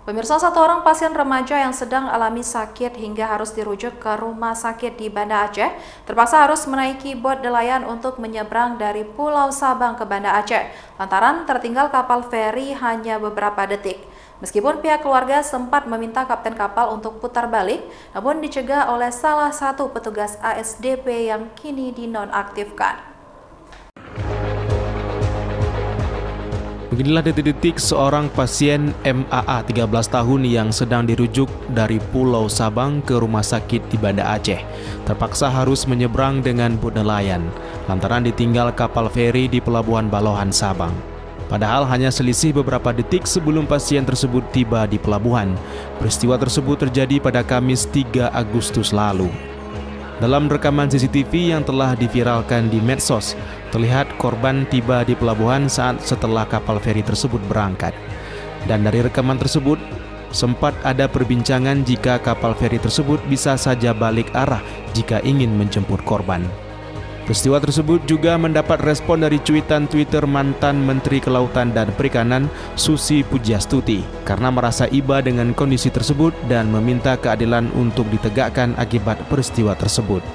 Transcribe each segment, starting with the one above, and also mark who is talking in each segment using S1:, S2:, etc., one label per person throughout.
S1: Pemirsa satu orang pasien remaja yang sedang alami sakit hingga harus dirujuk ke rumah sakit di Banda Aceh terpaksa harus menaiki bot nelayan untuk menyeberang dari Pulau Sabang ke Banda Aceh lantaran tertinggal kapal feri hanya beberapa detik. Meskipun pihak keluarga sempat meminta kapten kapal untuk putar balik, namun dicegah oleh salah satu petugas ASDP yang kini dinonaktifkan.
S2: Beginilah detik-detik seorang pasien MAA 13 tahun yang sedang dirujuk dari Pulau Sabang ke rumah sakit di Banda Aceh. Terpaksa harus menyeberang dengan bot nelayan lantaran ditinggal kapal feri di Pelabuhan Balohan Sabang. Padahal hanya selisih beberapa detik sebelum pasien tersebut tiba di pelabuhan. Peristiwa tersebut terjadi pada Kamis 3 Agustus lalu. Dalam rekaman CCTV yang telah diviralkan di medsos, terlihat korban tiba di pelabuhan saat setelah kapal feri tersebut berangkat. Dan dari rekaman tersebut, sempat ada perbincangan jika kapal feri tersebut bisa saja balik arah jika ingin menjemput korban. Peristiwa tersebut juga mendapat respon dari cuitan Twitter mantan Menteri Kelautan dan Perikanan Susi Pujastuti karena merasa iba dengan kondisi tersebut dan meminta keadilan untuk ditegakkan akibat peristiwa tersebut.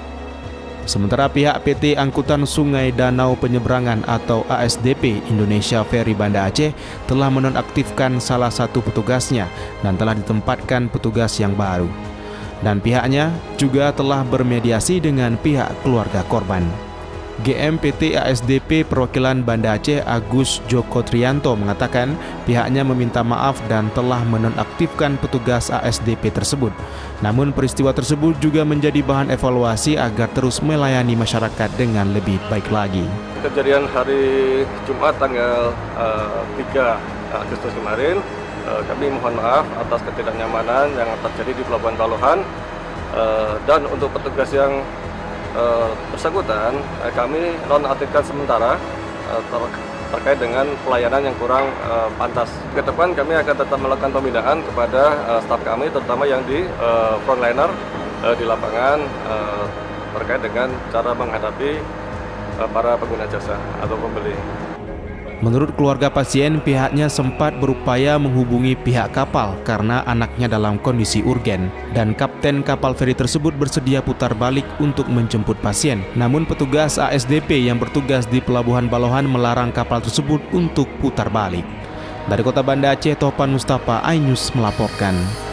S2: Sementara pihak PT Angkutan Sungai Danau Penyeberangan atau ASDP Indonesia Ferry Banda Aceh telah menonaktifkan salah satu petugasnya dan telah ditempatkan petugas yang baru. Dan pihaknya juga telah bermediasi dengan pihak keluarga korban. GMPT ASDP Perwakilan Banda Aceh Agus Joko Trianto mengatakan pihaknya meminta maaf dan telah menonaktifkan petugas ASDP tersebut. Namun peristiwa tersebut juga menjadi bahan evaluasi agar terus melayani masyarakat dengan lebih baik lagi.
S3: Kejadian hari Jumat tanggal uh, eh, 3 Agustus kemarin, kami mohon maaf atas ketidaknyamanan yang terjadi di Pelabuhan Balohan uh, dan untuk petugas yang uh, bersangkutan kami nonaktifkan sementara ter terkait dengan pelayanan yang kurang pantas. Ke depan kami akan tetap melakukan pembinaan kepada staf kami terutama yang di frontliner di lapangan terkait dengan cara menghadapi para pengguna jasa atau pembeli.
S2: Menurut keluarga pasien, pihaknya sempat berupaya menghubungi pihak kapal karena anaknya dalam kondisi urgen dan kapten kapal feri tersebut bersedia putar balik untuk menjemput pasien. Namun petugas ASDP yang bertugas di Pelabuhan Balohan melarang kapal tersebut untuk putar balik. Dari Kota Banda Aceh, Topan Mustafa, Ainus melaporkan.